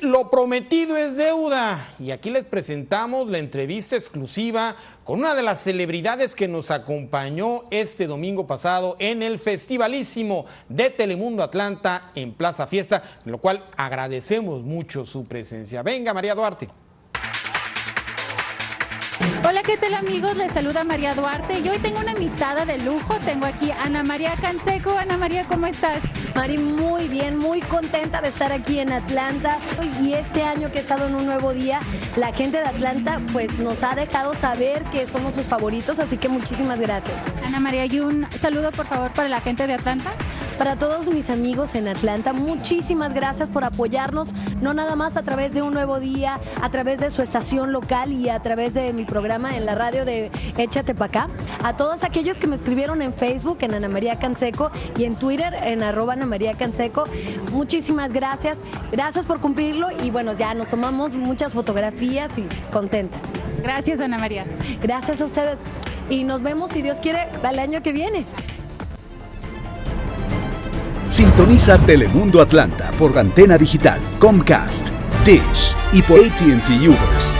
Lo prometido es deuda y aquí les presentamos la entrevista exclusiva con una de las celebridades que nos acompañó este domingo pasado en el Festivalísimo de Telemundo Atlanta en Plaza Fiesta, lo cual agradecemos mucho su presencia. Venga, María Duarte. Hola, ¿qué tal amigos? Les saluda María Duarte y hoy tengo una invitada de lujo. Tengo aquí a Ana María Canseco. Ana María, ¿cómo estás? Mari, muy bien, muy contenta de estar aquí en Atlanta. Y este año que he estado en un nuevo día, la gente de Atlanta pues nos ha dejado saber que somos sus favoritos, así que muchísimas gracias. Ana María, y un saludo por favor para la gente de Atlanta. Para todos mis amigos en Atlanta, muchísimas gracias por apoyarnos, no nada más a través de un nuevo día, a través de su estación local y a través de mi programa en la radio de Échate pa' acá. A todos aquellos que me escribieron en Facebook, en Ana María Canseco y en Twitter, en arroba Ana María Canseco, muchísimas gracias. Gracias por cumplirlo y bueno, ya nos tomamos muchas fotografías y contenta. Gracias, Ana María. Gracias a ustedes y nos vemos, si Dios quiere, al año que viene. Sintoniza Telemundo Atlanta por Antena Digital, Comcast, Dish y por ATT Universe.